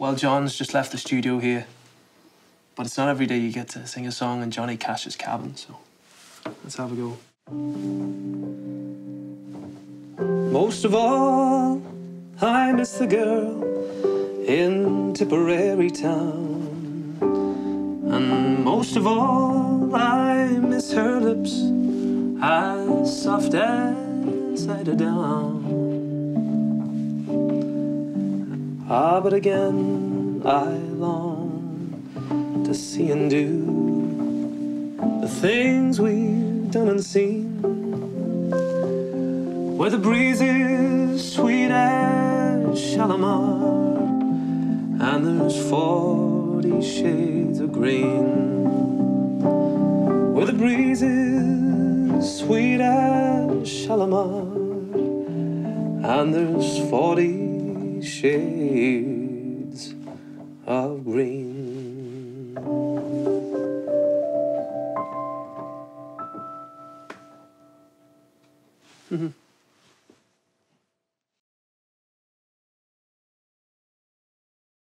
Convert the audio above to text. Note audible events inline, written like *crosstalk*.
Well, John's just left the studio here. But it's not every day you get to sing a song in Johnny Cash's cabin, so let's have a go. Most of all, I miss the girl in Tipperary town. And most of all, I miss her lips as soft as eider down. Ah, but again, I long to see and do the things we've done and seen. Where the breeze is sweet as Shalimar, and there's forty shades of green. Where the breeze is sweet as Shalimar, and there's forty shades of green. Mm-hmm. *laughs*